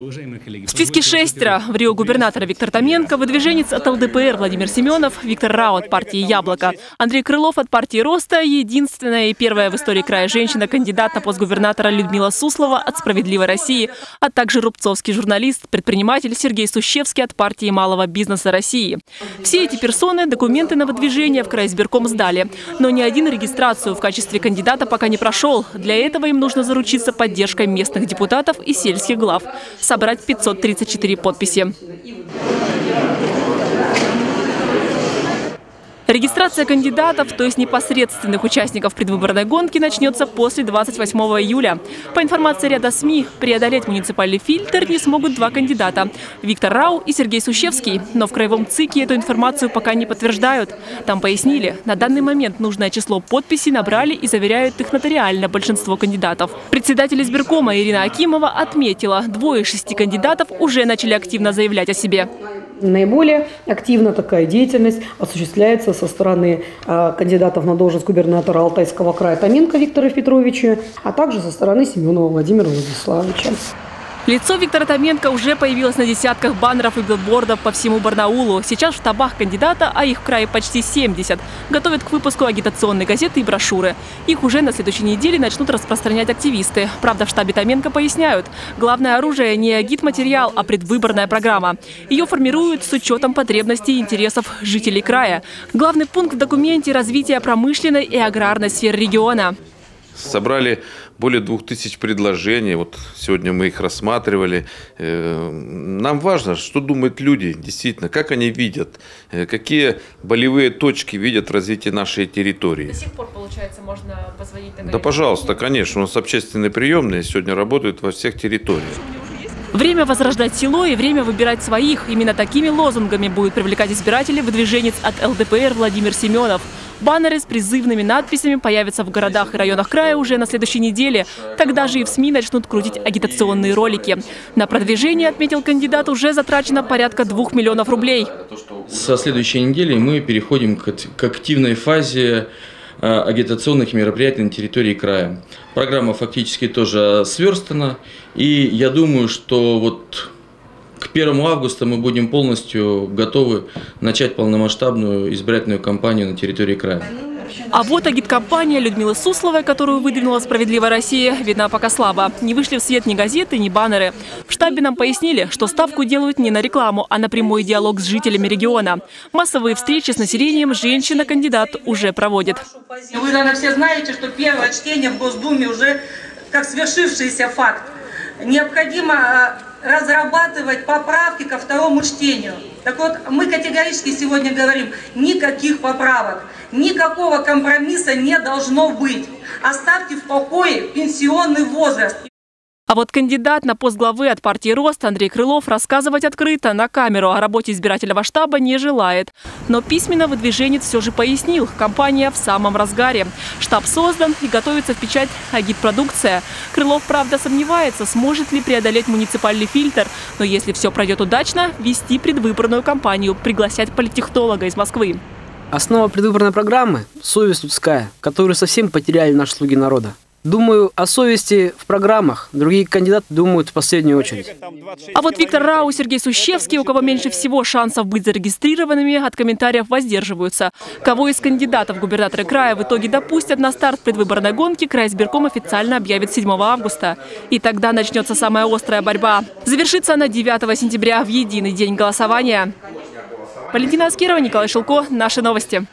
В списке шестеро. В Рио губернатора Виктор Томенко, выдвиженец от ЛДПР Владимир Семенов, Виктор Рау от партии «Яблоко», Андрей Крылов от партии «Роста», единственная и первая в истории края женщина-кандидат на пост губернатора Людмила Суслова от «Справедливой России», а также рубцовский журналист, предприниматель Сергей Сущевский от партии малого бизнеса России. Все эти персоны документы на выдвижение в крайсберком сдали. Но ни один регистрацию в качестве кандидата пока не прошел. Для этого им нужно заручиться поддержкой местных депутатов и сельских глав собрать 534 подписи. Регистрация кандидатов, то есть непосредственных участников предвыборной гонки, начнется после 28 июля. По информации ряда СМИ, преодолеть муниципальный фильтр не смогут два кандидата – Виктор Рау и Сергей Сущевский. Но в Краевом ЦИКе эту информацию пока не подтверждают. Там пояснили, на данный момент нужное число подписей набрали и заверяют их нотариально большинство кандидатов. Председатель избиркома Ирина Акимова отметила, двое из шести кандидатов уже начали активно заявлять о себе. Наиболее активно такая деятельность осуществляется со стороны э, кандидатов на должность губернатора Алтайского края Томенко Виктора Петровича, а также со стороны Семенова Владимира Владиславовича. Лицо Виктора Томенко уже появилось на десятках баннеров и билбордов по всему Барнаулу. Сейчас в штабах кандидата, а их в крае почти 70, готовят к выпуску агитационной газеты и брошюры. Их уже на следующей неделе начнут распространять активисты. Правда, в штабе Томенко поясняют, главное оружие не агитматериал, а предвыборная программа. Ее формируют с учетом потребностей и интересов жителей края. Главный пункт в документе – развитие промышленной и аграрной сфер региона. Собрали более двух тысяч предложений. Вот сегодня мы их рассматривали. Э, нам важно, что думают люди, действительно, как они видят, э, какие болевые точки видят в развитии нашей территории. До сих пор, получается, можно позвонить на Да, пожалуйста, конечно. У нас общественные приемные сегодня работают во всех территориях. Время возрождать село и время выбирать своих. Именно такими лозунгами будет привлекать избирателей выдвиженец от ЛДПР Владимир Семенов. Баннеры с призывными надписями появятся в городах и районах края уже на следующей неделе. Тогда же и в СМИ начнут крутить агитационные ролики. На продвижение, отметил кандидат, уже затрачено порядка двух миллионов рублей. Со следующей недели мы переходим к активной фазе э, агитационных мероприятий на территории края. Программа фактически тоже сверстана, и я думаю, что вот к 1 августа мы будем полностью готовы начать полномасштабную избирательную кампанию на территории края. А вот агиткомпания Людмилы Сусловой, которую выдвинула «Справедливая Россия», видна пока слабо. Не вышли в свет ни газеты, ни баннеры. В штабе нам пояснили, что ставку делают не на рекламу, а на прямой диалог с жителями региона. Массовые встречи с населением женщина-кандидат уже проводит. Вы, наверное, все знаете, что первое чтение в Госдуме уже как свершившийся факт. Необходимо а, разрабатывать поправки ко второму чтению. Так вот, мы категорически сегодня говорим, никаких поправок, никакого компромисса не должно быть. Оставьте в покое пенсионный возраст. А вот кандидат на пост главы от партии «Рост» Андрей Крылов рассказывать открыто на камеру о работе избирательного штаба не желает. Но письменно выдвиженец все же пояснил, компания в самом разгаре. Штаб создан и готовится в печать агитпродукция. Крылов, правда, сомневается, сможет ли преодолеть муниципальный фильтр. Но если все пройдет удачно, вести предвыборную кампанию, пригласять политтехнолога из Москвы. Основа предвыборной программы – совесть людская, которую совсем потеряли наши слуги народа. Думаю, о совести в программах другие кандидаты думают в последнюю очередь. А вот Виктор Рау и Сергей Сущевский, у кого меньше всего шансов быть зарегистрированными, от комментариев воздерживаются. Кого из кандидатов губернаторы края в итоге допустят на старт предвыборной гонки, край избирком официально объявит 7 августа. И тогда начнется самая острая борьба. Завершится она 9 сентября в единый день голосования. Валентина Аскерова, Николай Шелко. Наши новости.